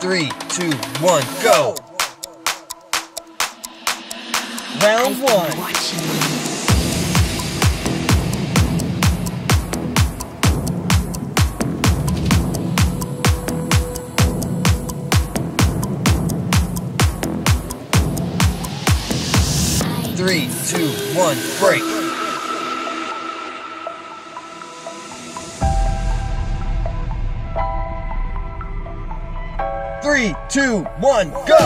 Three, two, one, go! Round one. three, two, one, break. two, one, go!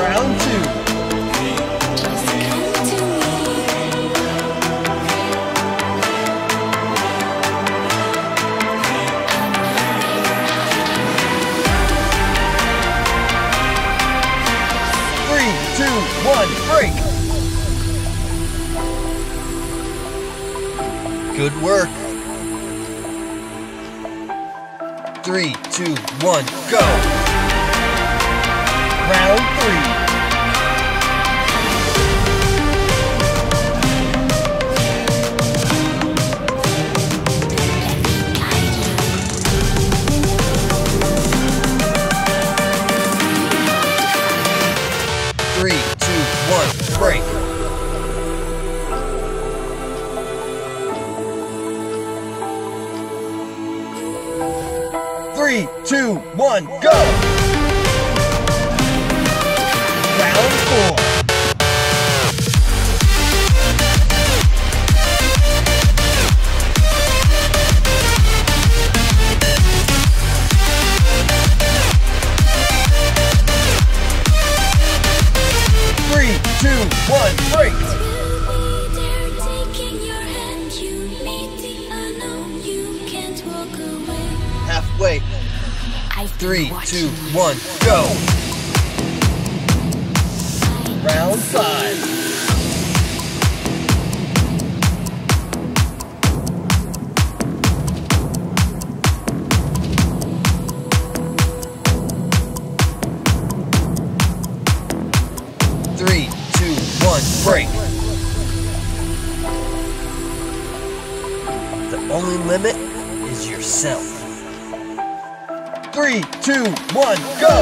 Round one, go! two, one, go. Round five. one, go!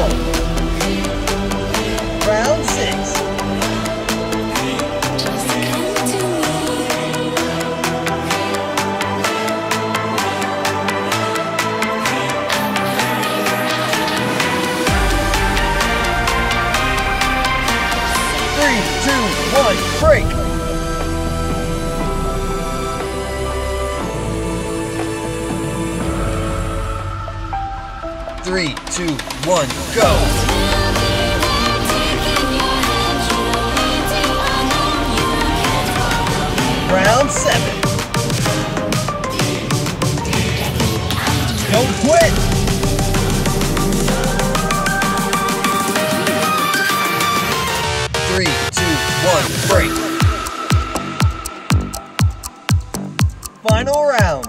final round.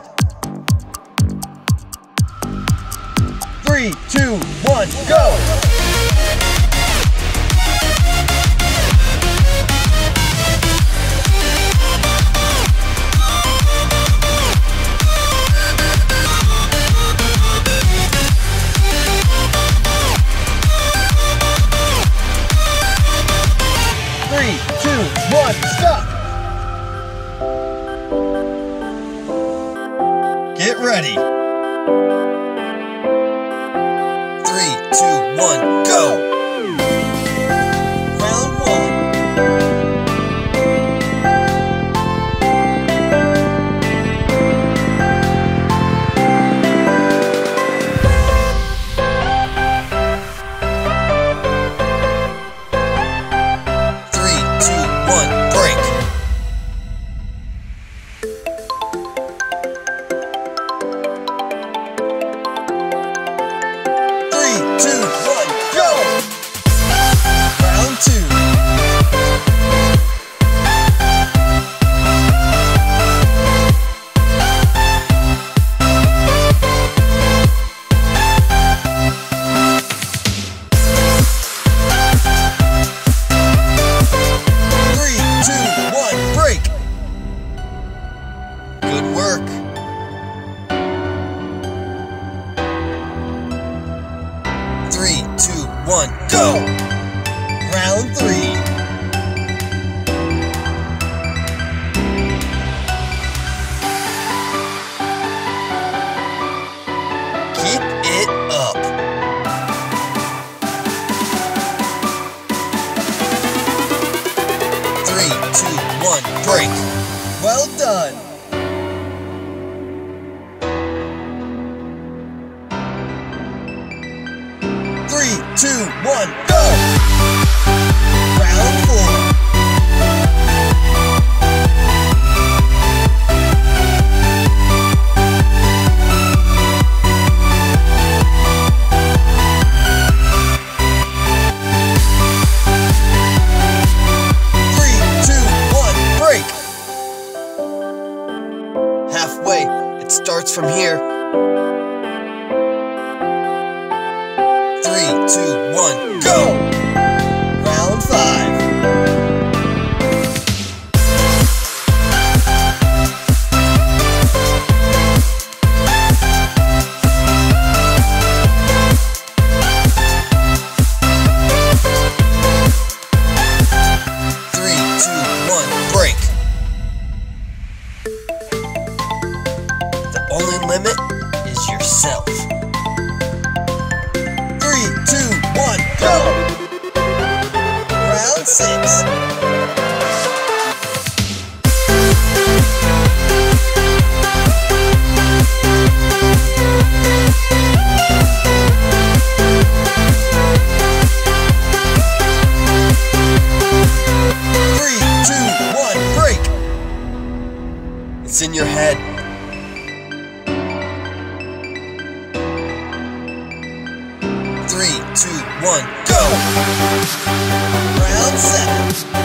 Three, two, one, go! three, two, one, stop! Ready. Two, one, go! Round seven.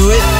Do it!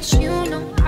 touch, you know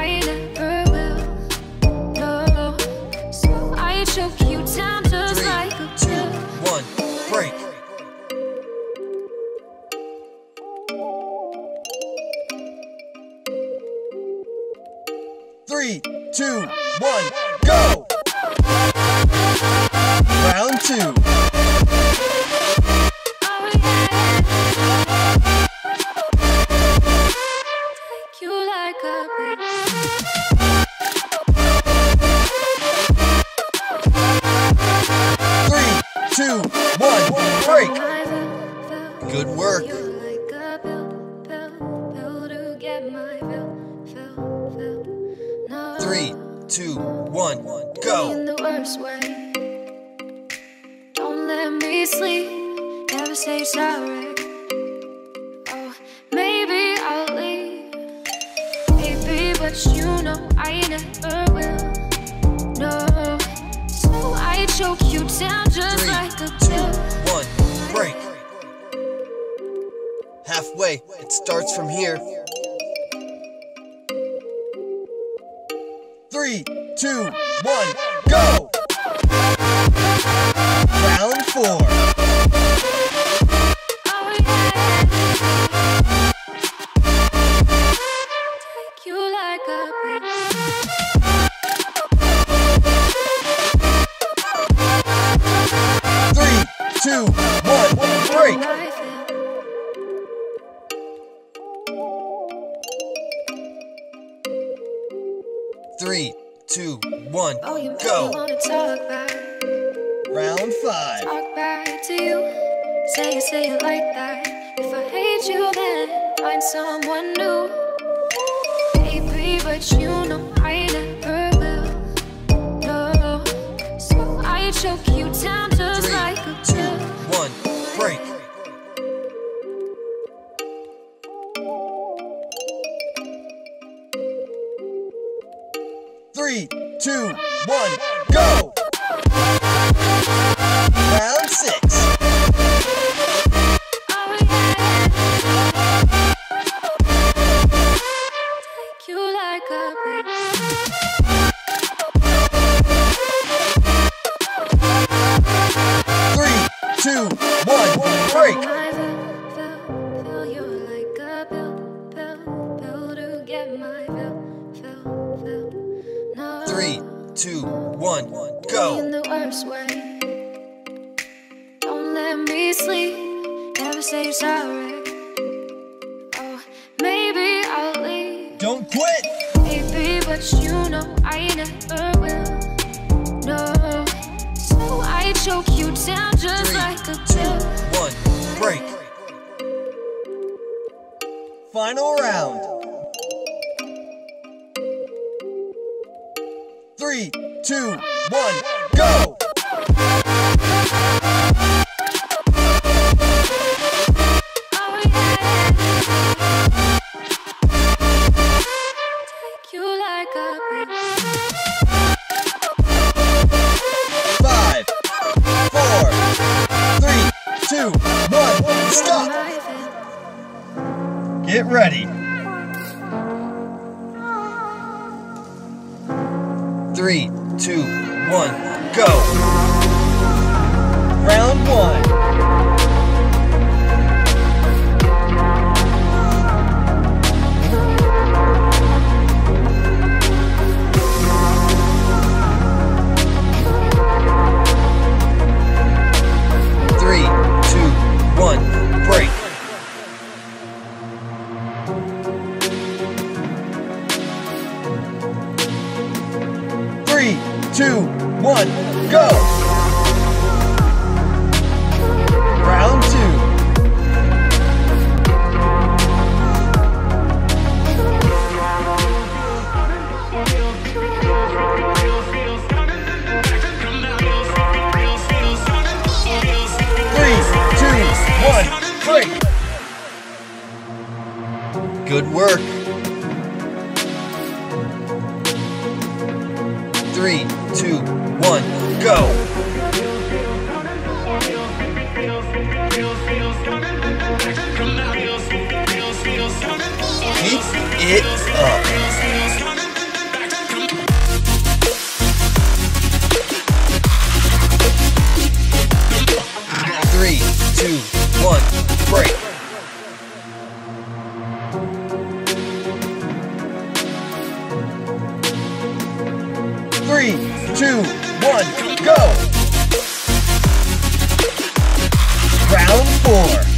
three, two, one, oh, you go. Talk back. Round five. Talk back to you. Say say it like that. If I hate you, then find someone new. Baby, but you know. Five, four, three, two, one, stop. Get ready. Three, two, one, go. Round one. one, go! it up. Three, two, one, break. Three, two, one, go! Round four.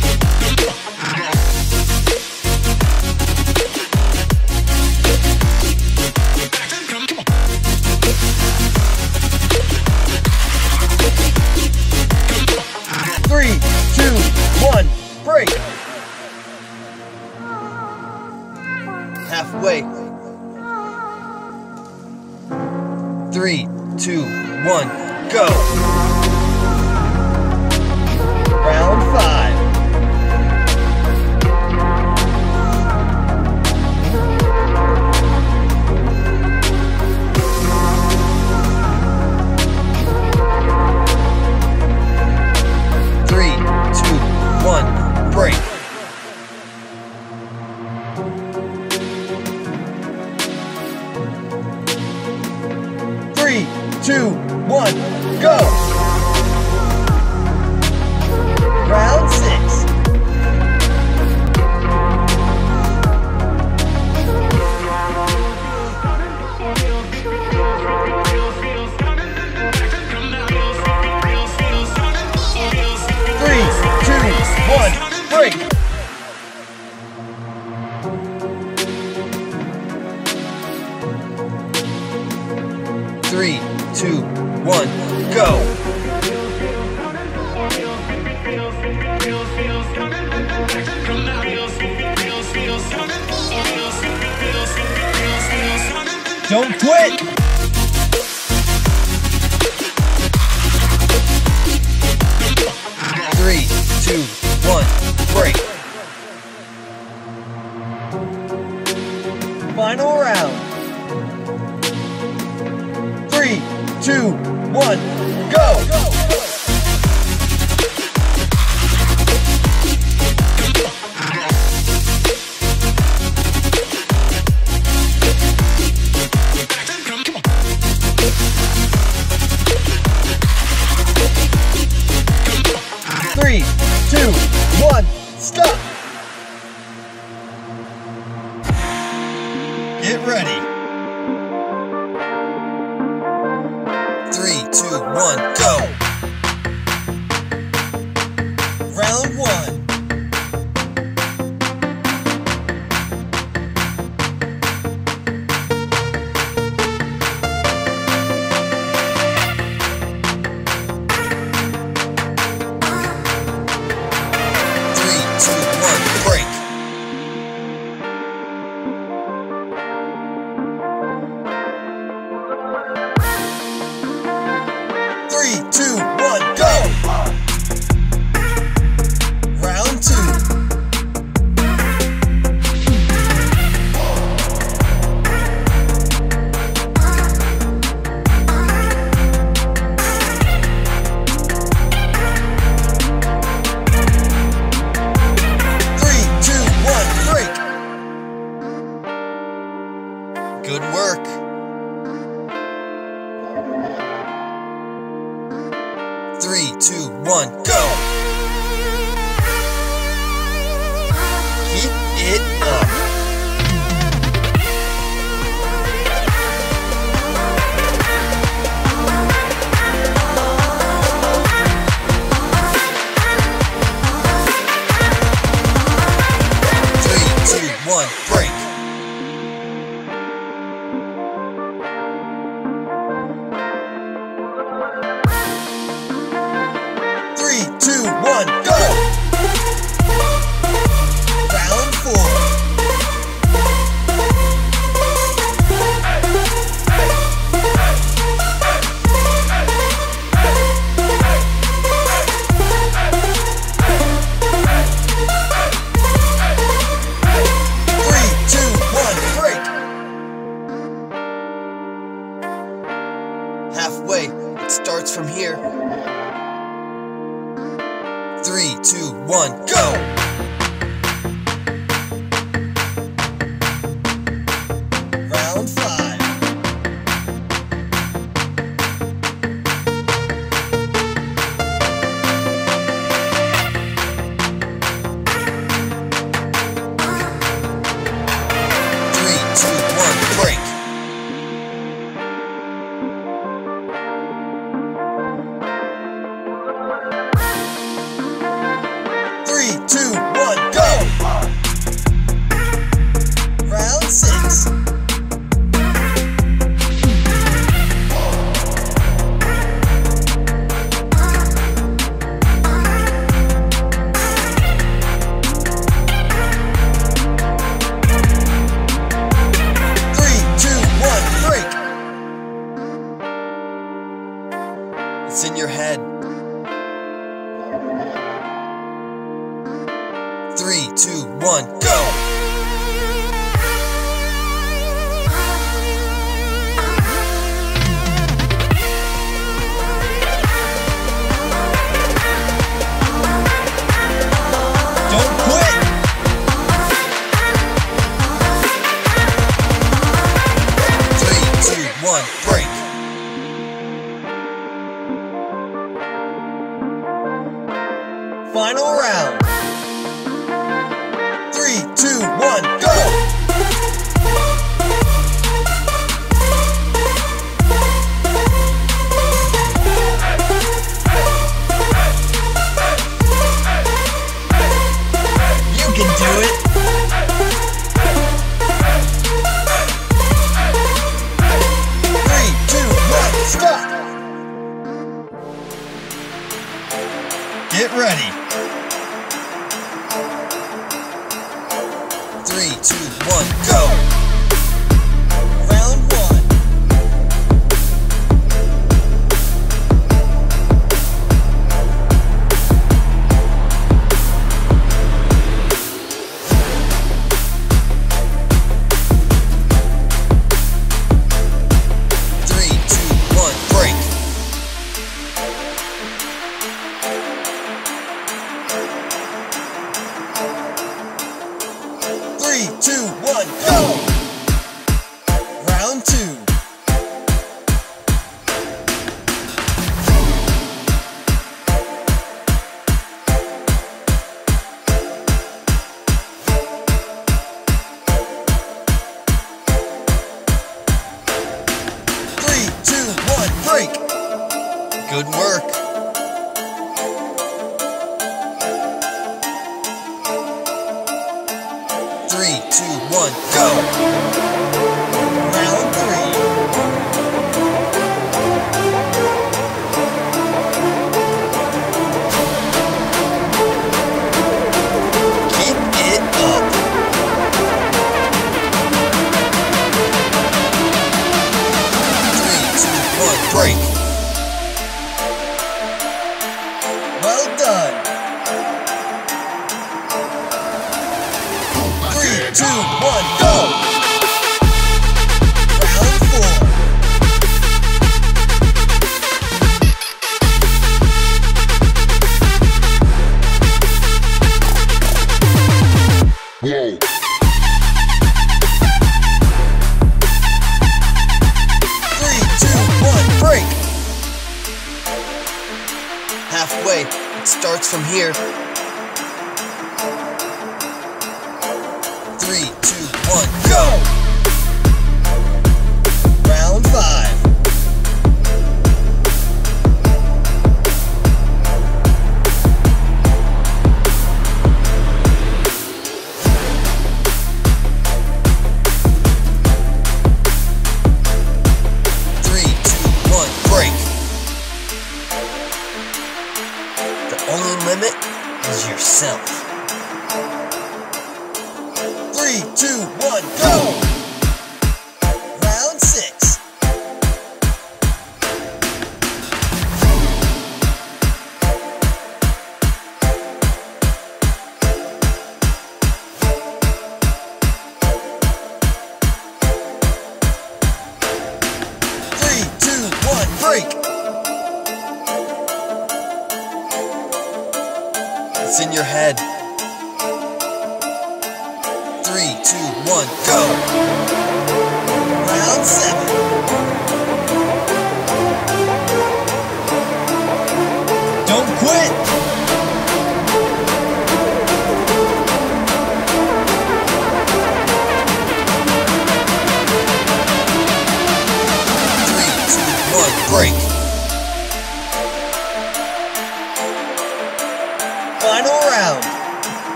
Three, two, one, go! Keep it up.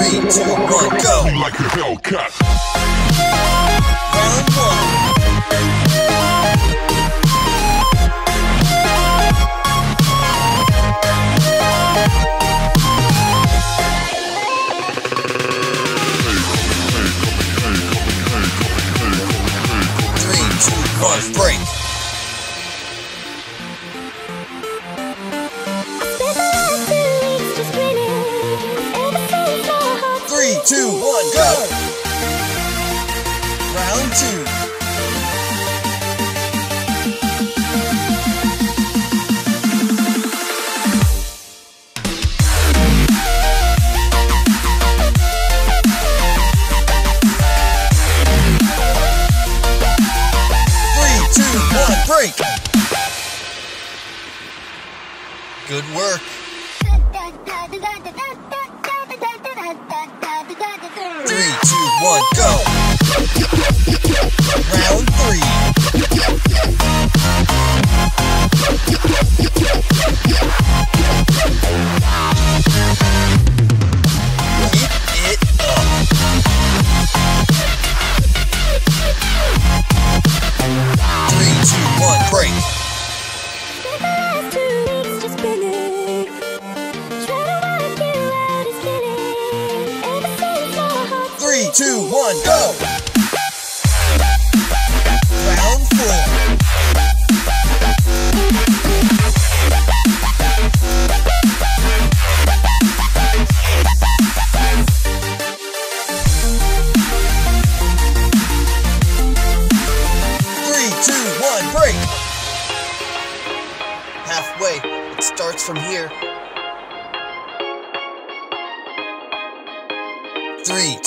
Three, two, one, go. Like a Hellcat. Round one.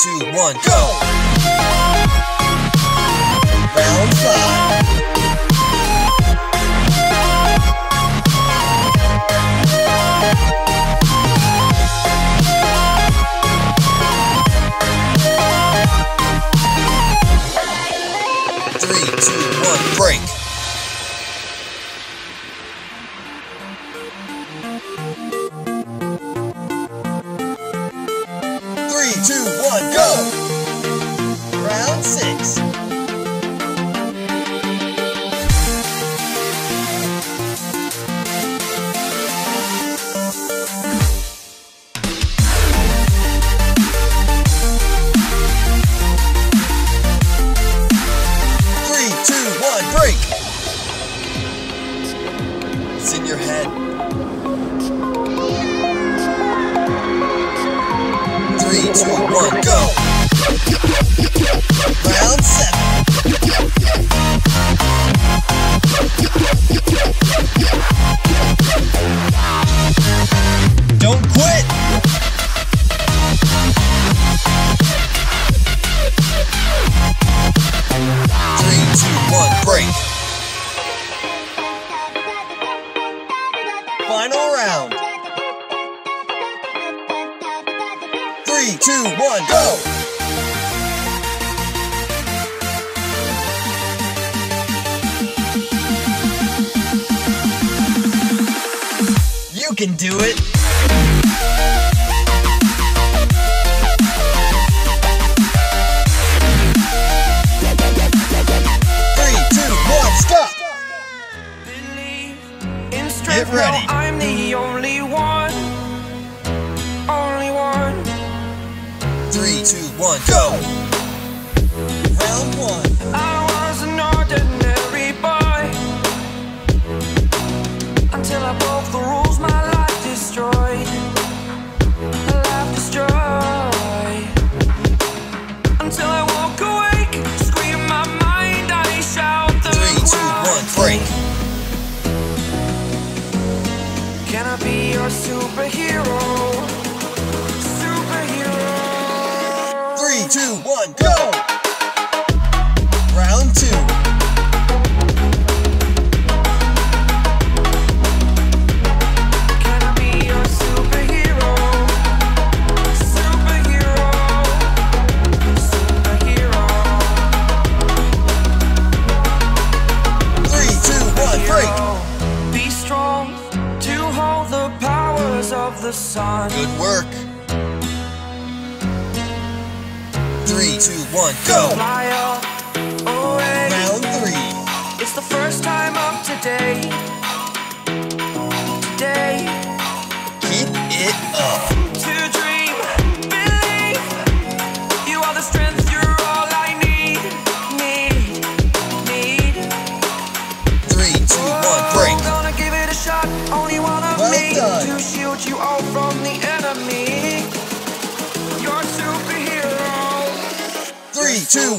two, one, go! Round five. Can do it.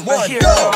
one, go.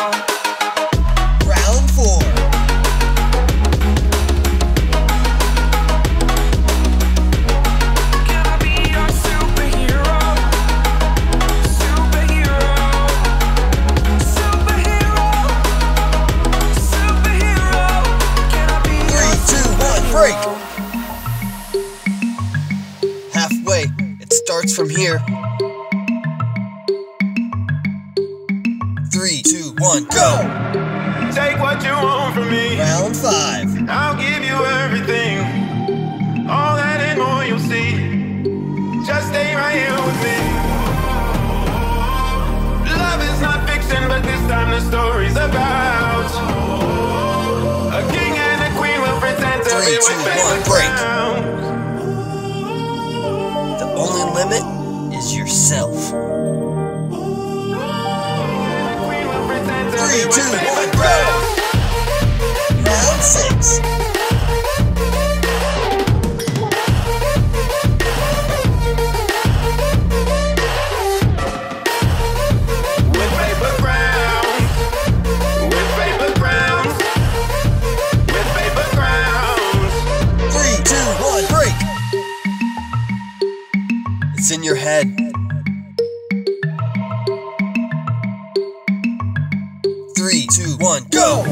two, one, go!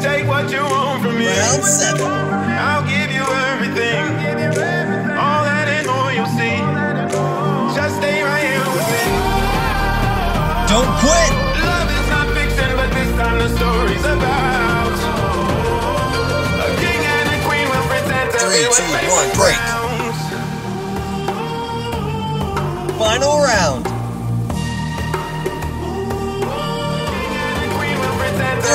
Take what you want from me. Round seven. I'll give you everything. Don't quit! Love is not fiction, but this time the story's about. A king and a queen will pretend to Three, two, one, break. Final round.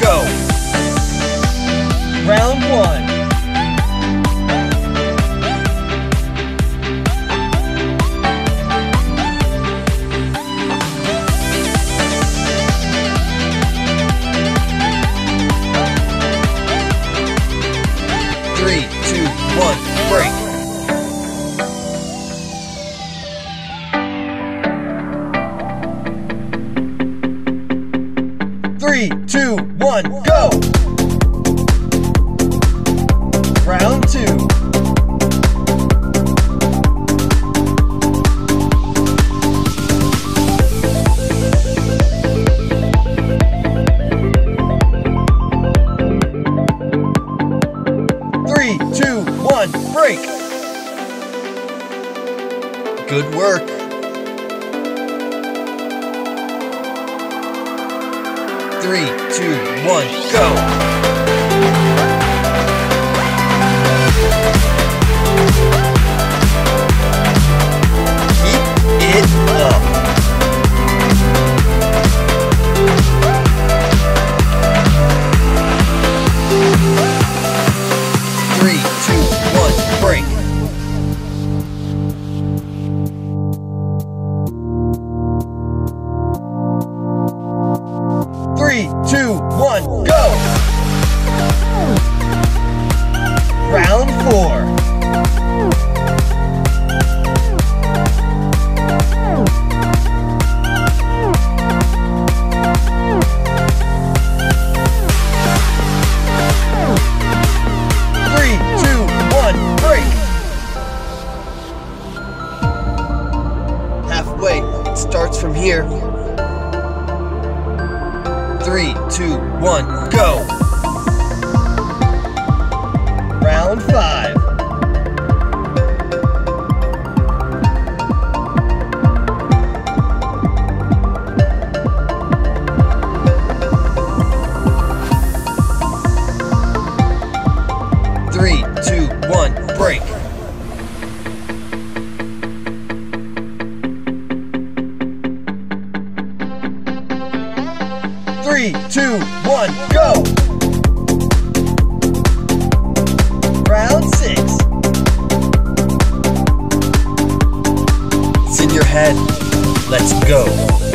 go. Round one. Break. Good work. Three, two, one, go. Let's go.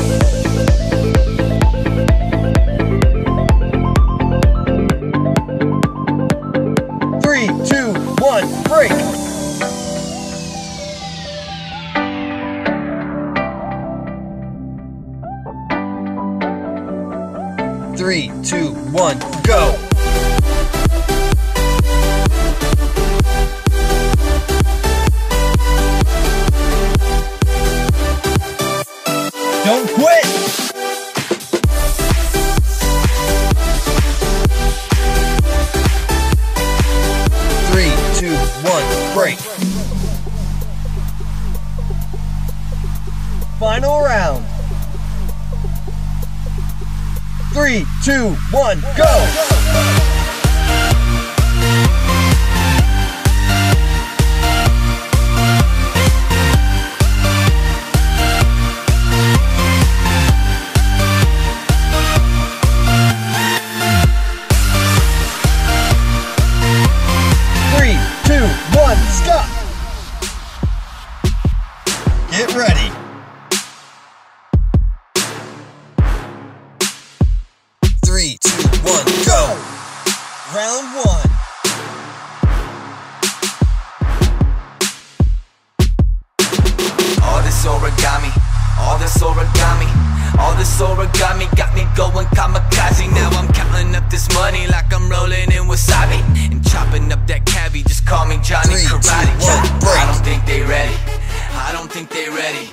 Ready.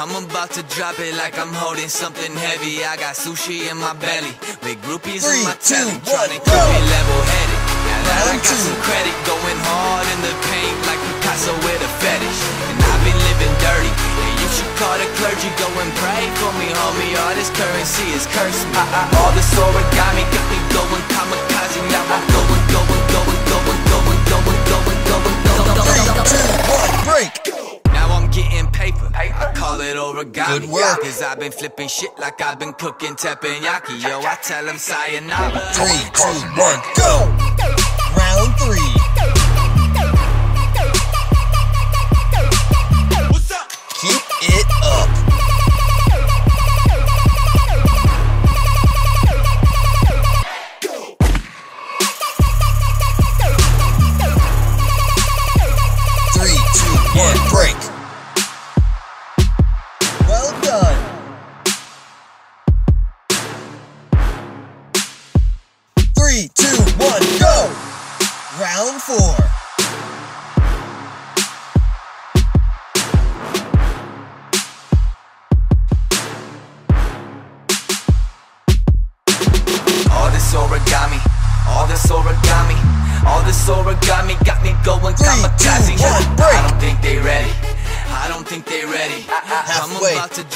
I'm about to drop it like I'm holding something heavy. I got sushi in my belly, with groupies Three, in my two, telly, one, trying to keep me level headed. Now that I got two. some credit, going hard in the paint like Picasso with a fetish. And I've been living dirty. And you should call the clergy, go and pray for me, homie. All this currency is cursing me. All this origami got me going kamikaze. Now I'm going, going, going, going, going, going, going, going, going, Three, going. two, one, break! Now I'm getting paper. I call it origami. Good work. Cause I've been flipping shit like I've been cooking teppanyaki. Yo, I tell them sayonara. Three, two, one, go! Round three.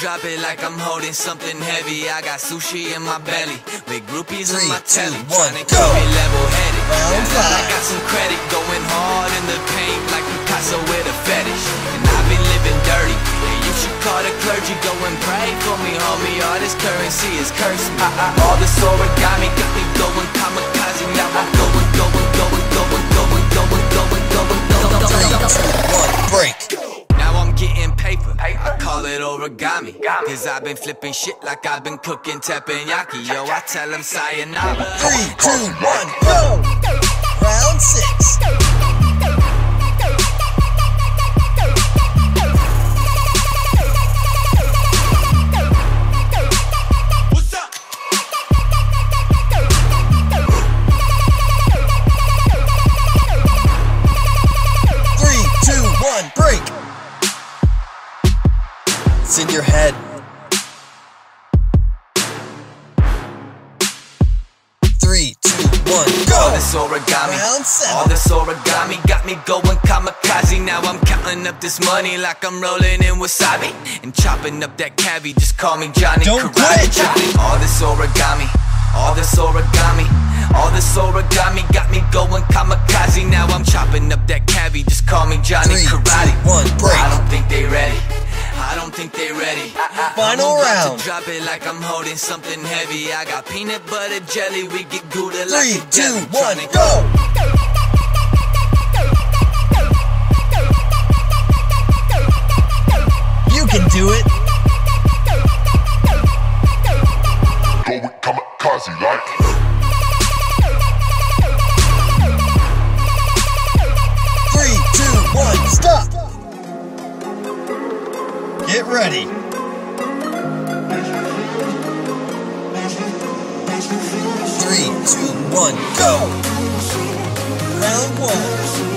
Drop it like I'm holding something heavy. I got sushi in my belly, with groupies Three, on my Two, one, trying to go. keep level headed. I got some credit, going hard in the paint like Picasso with a fetish. And I've been living dirty. And you should call the clergy, go and pray for me, homie. All this currency is cursing me. All this origami got me going origami. Cause I've been flipping shit like I've been cooking teppanyaki. Yo, I tell them sayonara. Three, two, one, go! Round six. Origami, all this origami got me going kamikaze. Now I'm counting up this money like I'm rolling in wasabi and chopping up that cabbie. Just call me Johnny Don't Karate. Johnny. All this origami, all this origami, all this origami got me going kamikaze. Now I'm chopping up that cabbie. Just call me Johnny Three, two, Karate. one, break. I don't think they ready. I don't think they ready. Ah, ah, final I'm about round. To drop it like I'm holding something heavy. I got peanut butter jelly. We get Gouda Three, like two, one, go! You can do it. Going kamikaze like Three, two, one, stop. Get ready. Three, two, one, go. Round one.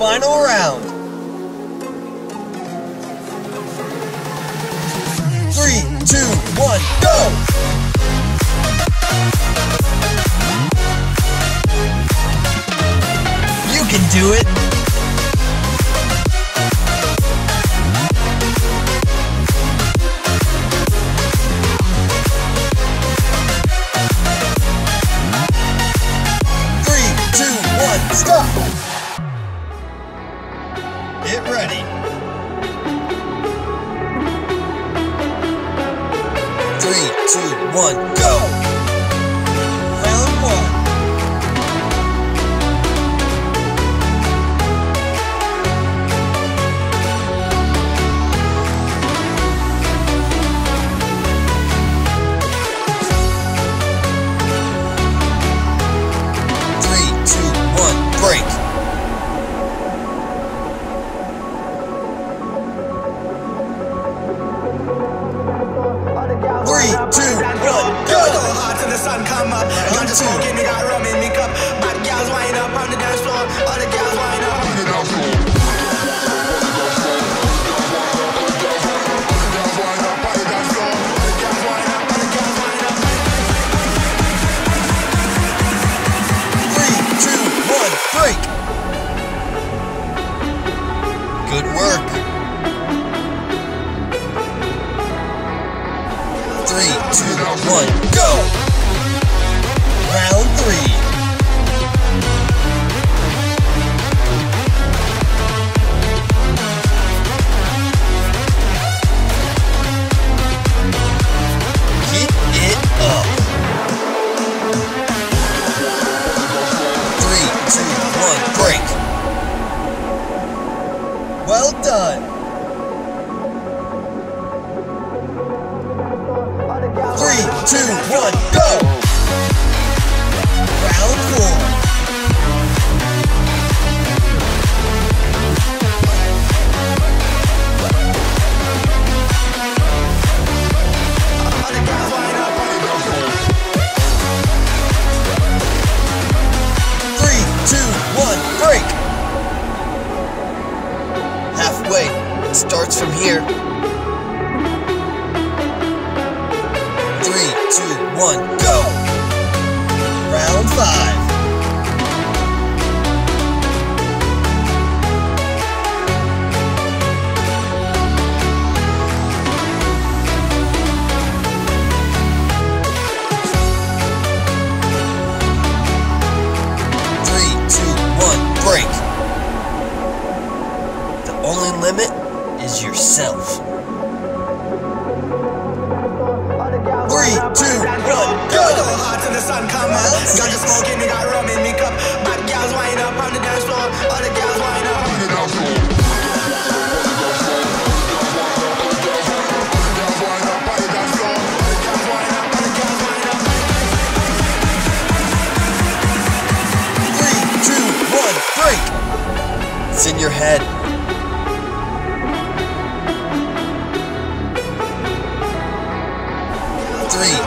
final round. Three, two, one, go! You can do it.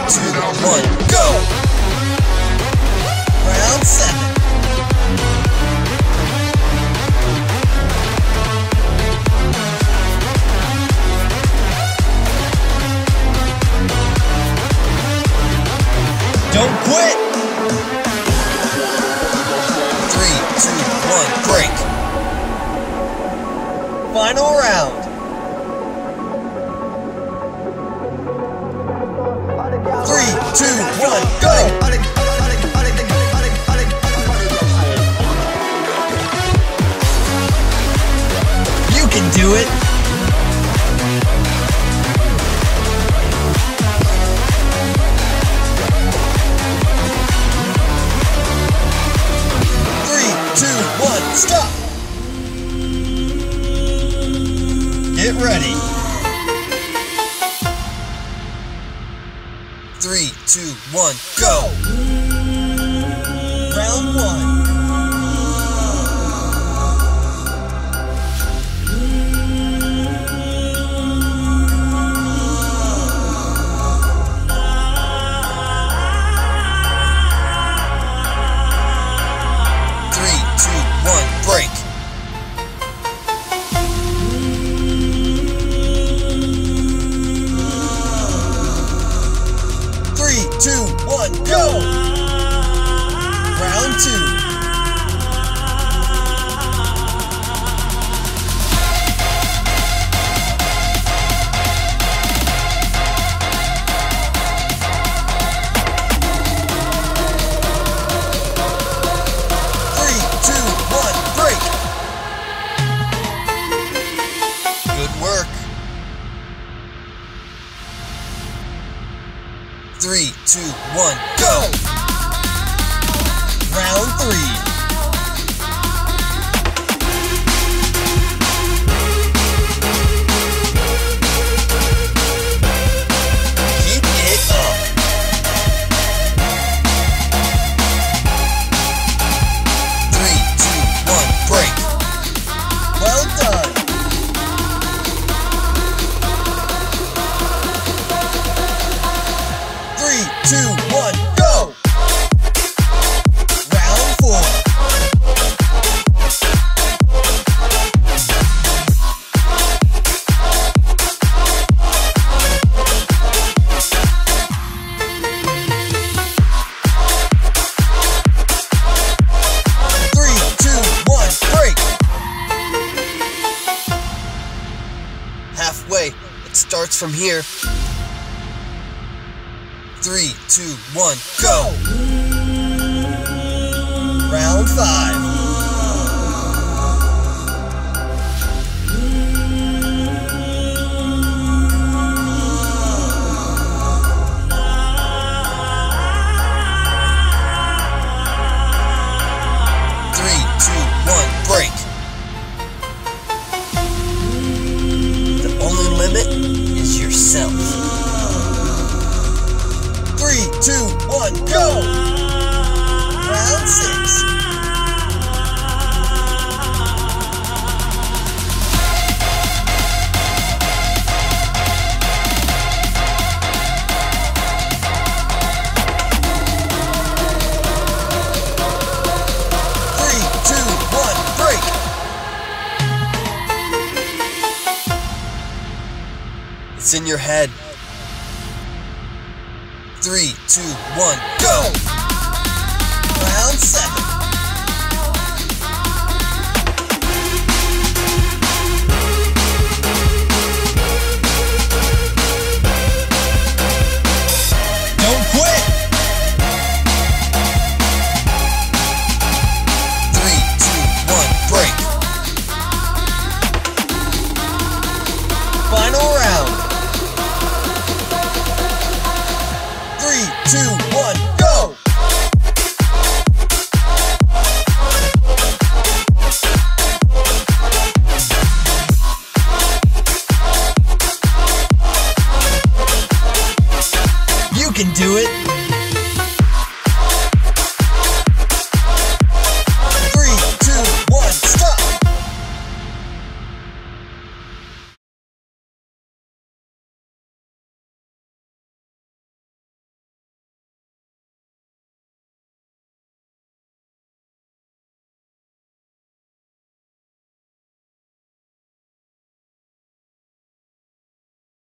two, one, go! Round seven. Don't quit! Three, two, one, break! Final round! two, one. myself. Three, two, one, go! In your head. Three, two, one, go! Round.